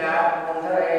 entrar, andar